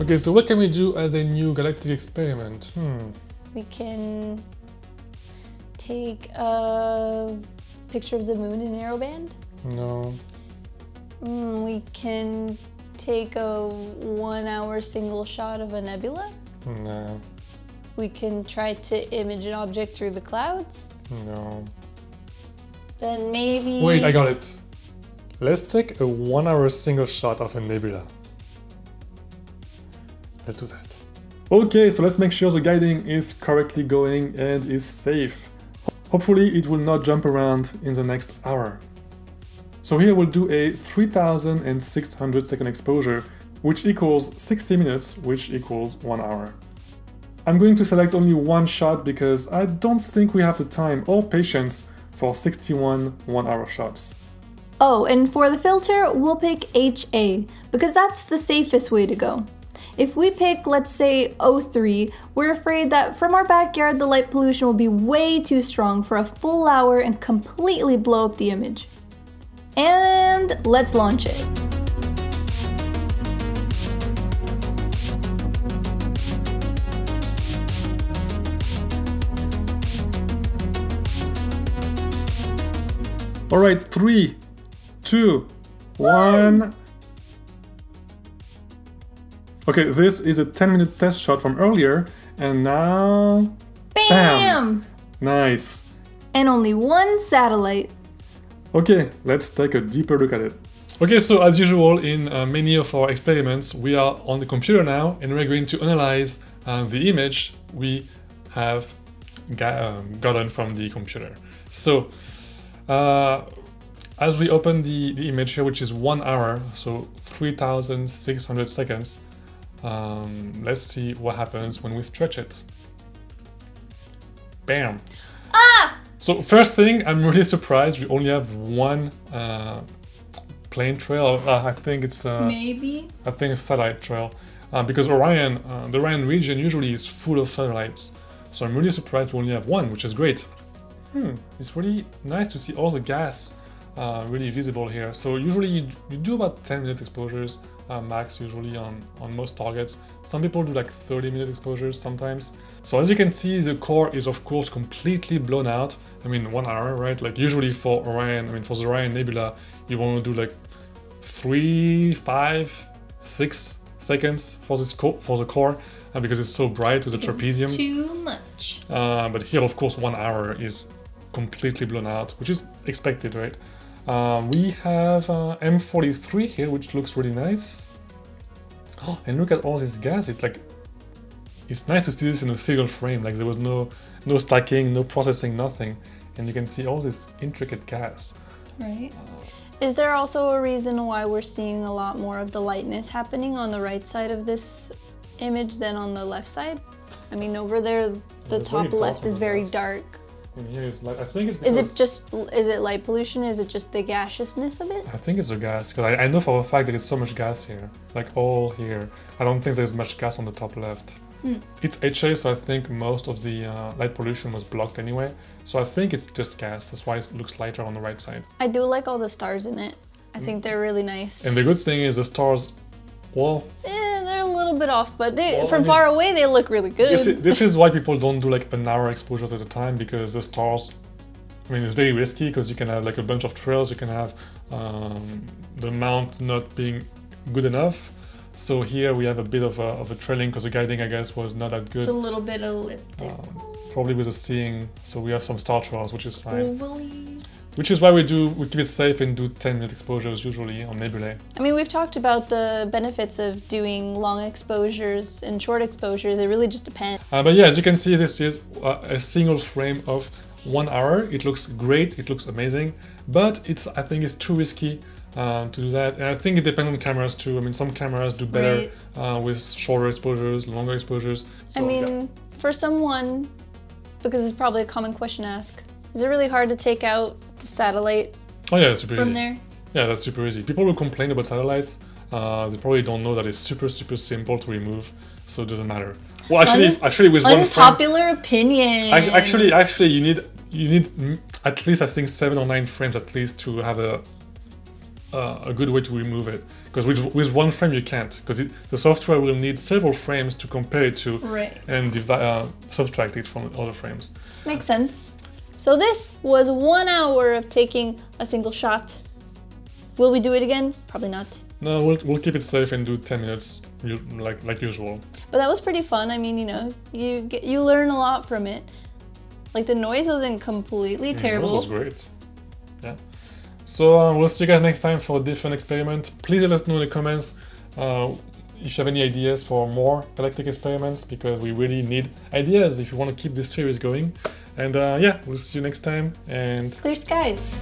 Okay, so what can we do as a new galactic experiment? Hmm. We can take a picture of the moon in narrowband. No. Mm, we can take a one hour single shot of a nebula. No. We can try to image an object through the clouds. No. Then maybe. Wait, I got it. Let's take a one hour single shot of a nebula. Let's do that. Okay, so let's make sure the guiding is correctly going and is safe. Hopefully it will not jump around in the next hour. So here we'll do a 3600 second exposure, which equals 60 minutes, which equals 1 hour. I'm going to select only one shot because I don't think we have the time or patience for 61 1 hour shots. Oh, and for the filter, we'll pick HA because that's the safest way to go. If we pick, let's say, O3, we're afraid that from our backyard the light pollution will be way too strong for a full hour and completely blow up the image. And let's launch it. All right, three, two, one. Okay, this is a 10 minute test shot from earlier, and now. Bam! Nice. And only one satellite. Okay, let's take a deeper look at it. Okay, so as usual in uh, many of our experiments, we are on the computer now and we're going to analyze uh, the image we have um, gotten from the computer. So, uh, as we open the, the image here, which is one hour, so 3600 seconds, um, let's see what happens when we stretch it. Bam! Ah! So first thing, I'm really surprised we only have one uh, plane trail. Uh, I think it's uh, maybe. I think it's satellite trail uh, because Orion, uh, the Orion region usually is full of satellites. So I'm really surprised we only have one, which is great. Hmm, it's really nice to see all the gas uh, really visible here. So usually you, you do about 10 minute exposures uh, max usually on, on most targets. Some people do like 30 minute exposures sometimes. So as you can see, the core is of course completely blown out. I mean, one hour, right? Like usually for Orion, I mean, for the Orion Nebula, you want to do like three, five, six seconds for this for the core uh, because it's so bright with the trapezium. Too much. Uh, but here, of course, one hour is completely blown out, which is expected, right? Uh, we have uh, M43 here, which looks really nice. Oh, and look at all this gas. It's like it's nice to see this in a single frame. Like there was no no stacking, no processing, nothing, and you can see all this intricate gas. Right. Is there also a reason why we're seeing a lot more of the lightness happening on the right side of this image than on the left side? I mean, over there, the top left is very left. dark. And here it's like I think it's Is it just, is it light pollution? Is it just the gaseousness of it? I think it's the gas because I, I know for a fact that there is so much gas here, like all here. I don't think there's much gas on the top left. Hmm. It's HA, so I think most of the uh, light pollution was blocked anyway. So I think it's just gas. That's why it looks lighter on the right side. I do like all the stars in it. I think they're really nice. And the good thing is the stars. Well, Eh, they're a little bit off, but they, Well, I from mean- far away they look really good. this is, this is why people don't do like an hour exposure at a time because the stars. I mean, it's very risky because you can have like a bunch of trails. You can have um, the mount not being good enough. So here we have a bit of a, of a trailing because the guiding, I guess, was not that good. It's a little bit elliptic. Um, probably with the seeing, so we have some star trails, which is fine. Ovally. Which is why we do we keep it safe and do 10 minute exposures usually on nebulae. I mean, we've talked about the benefits of doing long exposures and short exposures. It really just depends. Uh, but yeah, as you can see, this is uh, a single frame of one hour. It looks great, it looks amazing, but it's I think it's too risky uh, to do that. And I think it depends on cameras too. I mean, some cameras do better uh, with shorter exposures, longer exposures. So, I mean, yeah. for someone, because it's probably a common question to ask, is it really hard to take out the satellite oh yeah, it's super from easy. there? Yeah, that's super easy. People who complain about satellites, uh, they probably don't know that it's super, super simple to remove, so it doesn't matter. Well, actually, Un- actually, with one frame, Unpopular opinion. ac- actually, actually, you need you need at least I think seven or nine frames at least to have a uh, a good way to remove it. Because with, with one frame you can't, because the software will need several frames to compare it to Right. and divi- uh, subtract it from other frames. Makes sense. So this was one hour of taking a single shot. Will we do it again? Probably not. No, we'll, we'll keep it safe and do 10 minutes, like like usual. But that was pretty fun. I mean, you know, you get, you learn a lot from it. Like the noise wasn't completely terrible. That was great. Yeah. So uh, we'll see you guys next time for a different experiment. Please let us know in the comments uh, if you have any ideas for more galactic experiments because we really need ideas if you want to keep this series going. And uh, yeah, we'll see you next time and Clear skies.